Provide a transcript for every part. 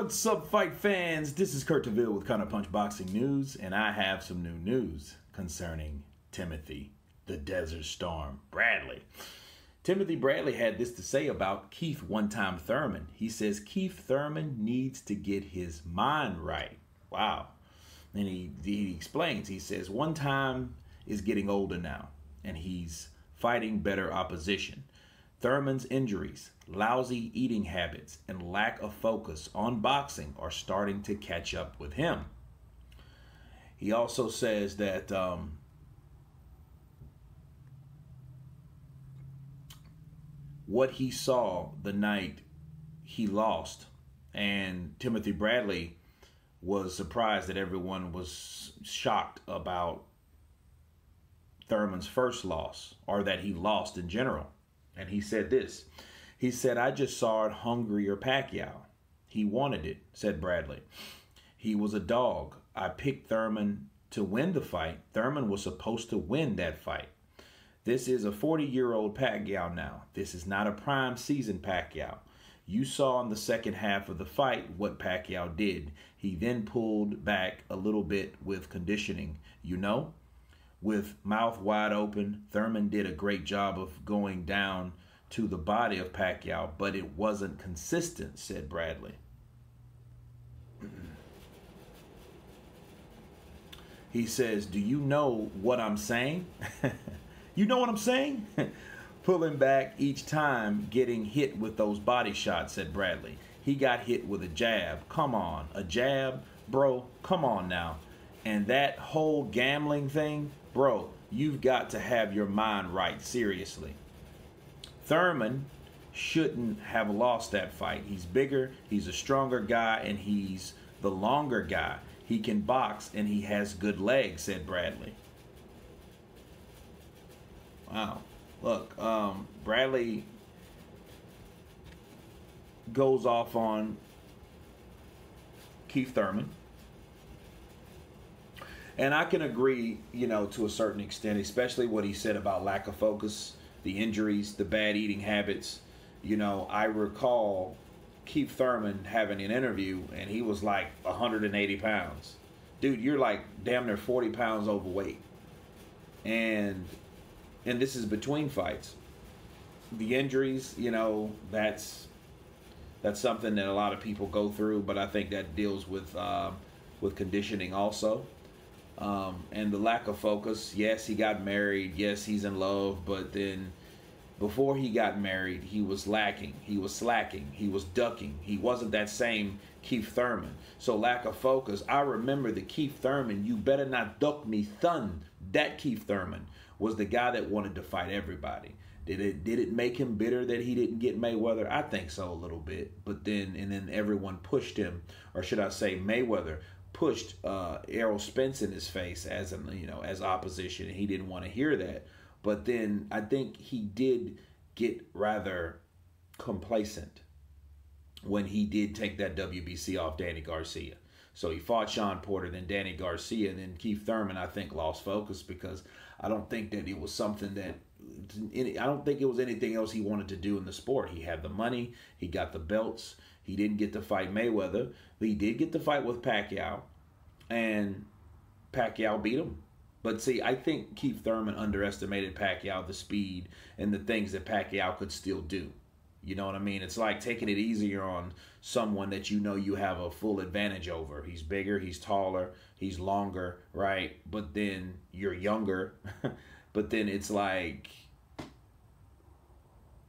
What's up, fight fans? This is Kurt DeVille with Counterpunch Boxing News, and I have some new news concerning Timothy, the Desert Storm, Bradley. Timothy Bradley had this to say about Keith one time Thurman. He says Keith Thurman needs to get his mind right. Wow. And he, he explains, he says, one time is getting older now, and he's fighting better opposition. Thurman's injuries, lousy eating habits, and lack of focus on boxing are starting to catch up with him. He also says that um, what he saw the night he lost, and Timothy Bradley was surprised that everyone was shocked about Thurman's first loss or that he lost in general. And he said this He said, I just saw it hungrier Pacquiao. He wanted it, said Bradley. He was a dog. I picked Thurman to win the fight. Thurman was supposed to win that fight. This is a 40 year old Pacquiao now. This is not a prime season Pacquiao. You saw in the second half of the fight what Pacquiao did. He then pulled back a little bit with conditioning. You know, with mouth wide open. Thurman did a great job of going down to the body of Pacquiao, but it wasn't consistent, said Bradley. he says, Do you know what I'm saying? you know what I'm saying? Pulling back each time, getting hit with those body shots, said Bradley. He got hit with a jab. Come on, a jab? Bro, come on now. And that whole gambling thing, bro, you've got to have your mind right, seriously. Thurman shouldn't have lost that fight. He's bigger, he's a stronger guy, and he's the longer guy. He can box and he has good legs, said Bradley. Wow. Look, um, Bradley goes off on Keith Thurman. And I can agree, you know, to a certain extent, especially what he said about lack of focus, the injuries, the bad eating habits. You know, I recall Keith Thurman having an interview and he was like 180 pounds. Dude, you're like damn near 40 pounds overweight. And and this is between fights. The injuries, you know, that's that's something that a lot of people go through, but I think that deals with uh, with conditioning also um, and the lack of focus. Yes, he got married. Yes, he's in love, but then before he got married, he was lacking. He was slacking. He was ducking. He wasn't that same Keith Thurman. So lack of focus. I remember the Keith Thurman. You better not duck me, thun. That Keith Thurman was the guy that wanted to fight everybody. Did it did it make him bitter that he didn't get Mayweather? I think so a little bit. But then and then everyone pushed him, or should I say Mayweather pushed uh, Errol Spence in his face as a you know as opposition, and he didn't want to hear that. But then I think he did get rather complacent when he did take that WBC off Danny Garcia. So he fought Shawn Porter, then Danny Garcia, and then Keith Thurman. I think lost focus because I don't think that it was something that I don't think it was anything else he wanted to do in the sport. He had the money, he got the belts, he didn't get to fight Mayweather, but he did get to fight with Pacquiao, and Pacquiao beat him. But see, I think Keith Thurman underestimated Pacquiao, the speed and the things that Pacquiao could still do. You know what I mean? It's like taking it easier on someone that you know you have a full advantage over. He's bigger, he's taller, he's longer, right? But then you're younger. but then it's like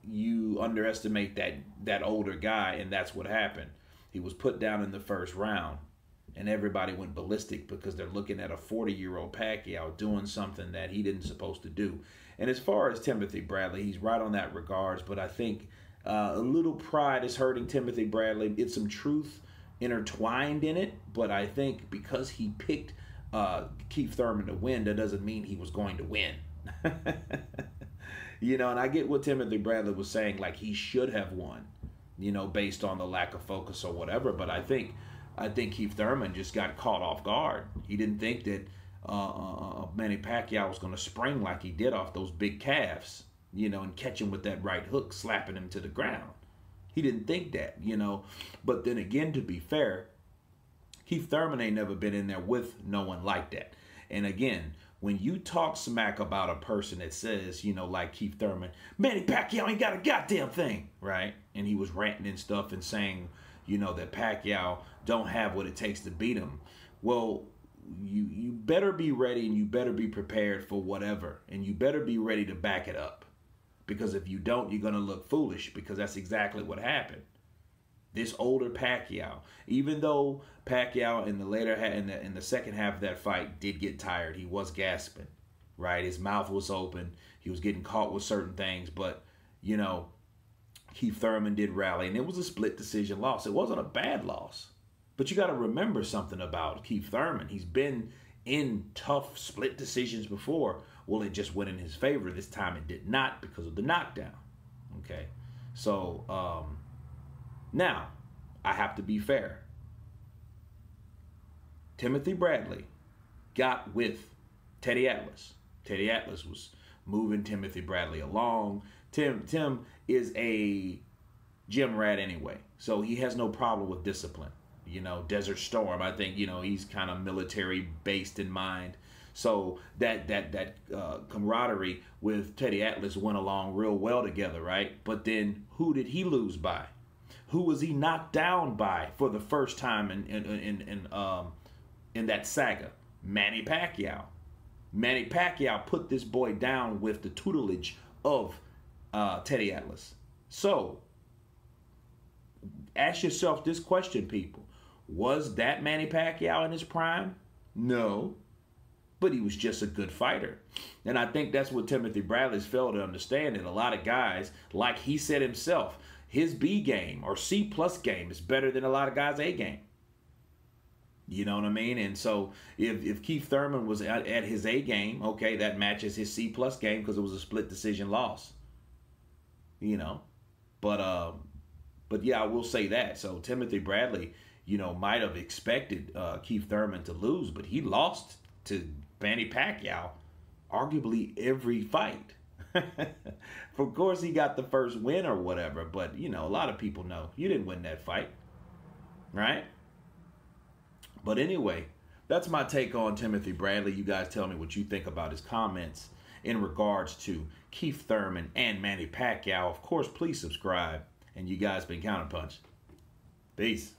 you underestimate that that older guy, and that's what happened. He was put down in the first round, and everybody went ballistic because they're looking at a 40 year old Pacquiao doing something that he didn't supposed to do. And as far as Timothy Bradley, he's right on that regards, but I think uh, a little pride is hurting Timothy Bradley. It's some truth intertwined in it, but I think because he picked uh, Keith Thurman to win, that doesn't mean he was going to win. You know, and I get what Timothy Bradley was saying, like he should have won, you know, based on the lack of focus or whatever. But I think, I think Keith Thurman just got caught off guard. He didn't think that uh, uh, uh Manny Pacquiao was going to spring like he did off those big calves, you know, and catch him with that right hook, slapping him to the ground. He didn't think that, you know. But then again, to be fair, Keith Thurman ain't never been in there with no one like that. And again, when you talk smack about a person that says, you know, like Keith Thurman, Manny Pacquiao ain't got a goddamn thing, right? And he was ranting and stuff and saying, you know, that Pacquiao don't have what it takes to beat him. Well, you you better be ready and you better be prepared for whatever, and you better be ready to back it up, because if you don't, you're gonna look foolish because that's exactly what happened. This older Pacquiao, even though Pacquiao in the later in the in the second half of that fight did get tired, he was gasping, right? His mouth was open, he was getting caught with certain things, but you know, Keith Thurman did rally, and it was a split decision loss. It wasn't a bad loss. But you got to remember something about Keith Thurman. He's been in tough split decisions before. Well, it just went in his favor. This time it did not because of the knockdown. Okay. So, um, now I have to be fair. Timothy Bradley got with Teddy Atlas. Teddy Atlas was moving Timothy Bradley along. Tim Tim is a gym rat anyway, so he has no problem with discipline you know, Desert Storm. I think you know he's kind of military based in mind. So that that that uh, camaraderie with Teddy Atlas went along real well together, right? But then who did he lose by? Who was he knocked down by for the first time in in in, in um in that saga? Manny Pacquiao. Manny Pacquiao put this boy down with the tutelage of uh, Teddy Atlas. So ask yourself this question, people. Was that Manny Pacquiao in his prime? No. But he was just a good fighter. And I think that's what Timothy Bradley's failed to understand. And a lot of guys, like he said himself, his B game or C plus game is better than a lot of guys' A game. You know what I mean? And so if, if Keith Thurman was at, at his A game, okay, that matches his C plus game because it was a split decision loss. You know, but uh, but yeah, I will say that. So Timothy Bradley you know, might have expected uh, Keith Thurman to lose, but he lost to Manny Pacquiao arguably every fight. of course, he got the first win or whatever, but you know, a lot of people know you didn't win that fight, right? But anyway, that's my take on Timothy Bradley. You guys tell me what you think about his comments in regards to Keith Thurman and Manny Pacquiao. Of course, please subscribe. And you guys been counterpunched. Peace.